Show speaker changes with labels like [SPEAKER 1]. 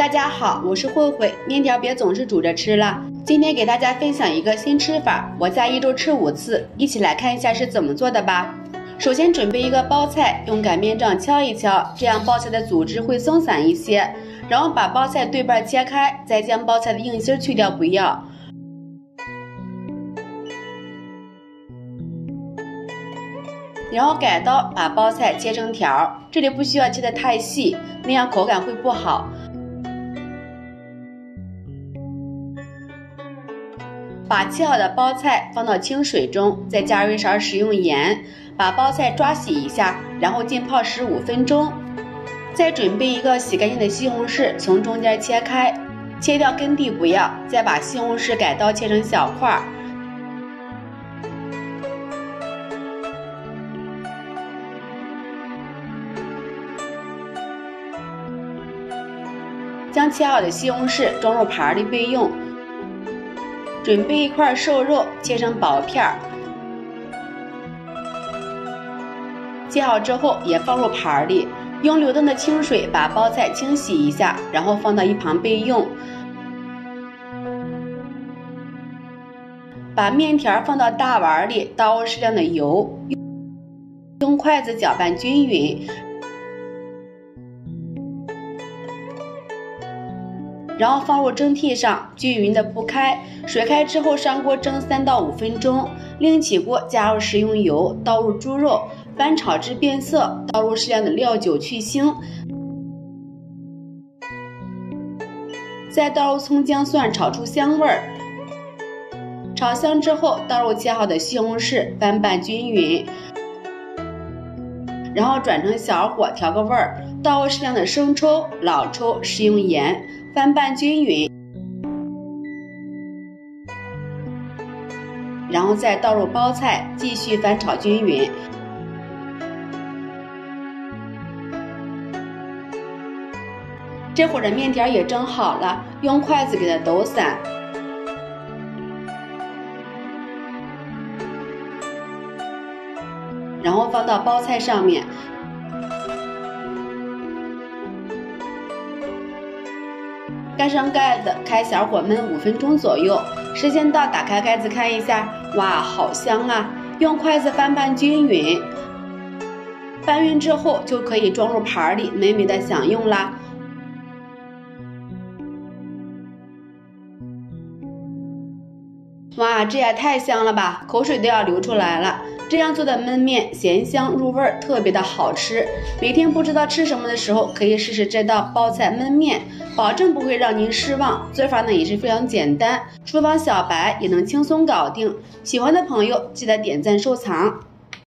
[SPEAKER 1] 大家好，我是慧慧。面条别总是煮着吃了，今天给大家分享一个新吃法，我家一周吃五次，一起来看一下是怎么做的吧。首先准备一个包菜，用擀面杖敲一敲，这样包菜的组织会松散一些。然后把包菜对半切开，再将包菜的硬芯去掉，不要。然后改刀把包菜切成条，这里不需要切得太细，那样口感会不好。把切好的包菜放到清水中，再加入一勺食用盐，把包菜抓洗一下，然后浸泡十五分钟。再准备一个洗干净的西红柿，从中间切开，切掉根蒂不要。再把西红柿改刀切成小块儿。将切好的西红柿装入盘里备用。准备一块瘦肉，切成薄片儿。切好之后也放入盘里，用流动的清水把包菜清洗一下，然后放到一旁备用。把面条放到大碗里，倒入适量的油，用筷子搅拌均匀。然后放入蒸屉上，均匀的铺开。水开之后上锅蒸三到五分钟。另起锅加入食用油，倒入猪肉，翻炒至变色，倒入适量的料酒去腥。再倒入葱姜蒜，炒出香味儿。炒香之后，倒入切好的西红柿，翻拌均匀。然后转成小火调个味儿，倒入适量的生抽、老抽，食用盐。翻拌均匀，然后再倒入包菜，继续翻炒均匀。这会儿的面条也蒸好了，用筷子给它抖散，然后放到包菜上面。盖上盖子，开小火焖五分钟左右。时间到，打开盖子看一下，哇，好香啊！用筷子翻拌均匀，翻匀之后就可以装入盘里，美美的享用啦。哇，这也太香了吧，口水都要流出来了。这样做的焖面咸香入味儿，特别的好吃。每天不知道吃什么的时候，可以试试这道包菜焖面，保证不会让您失望。做法呢也是非常简单，厨房小白也能轻松搞定。喜欢的朋友记得点赞收藏。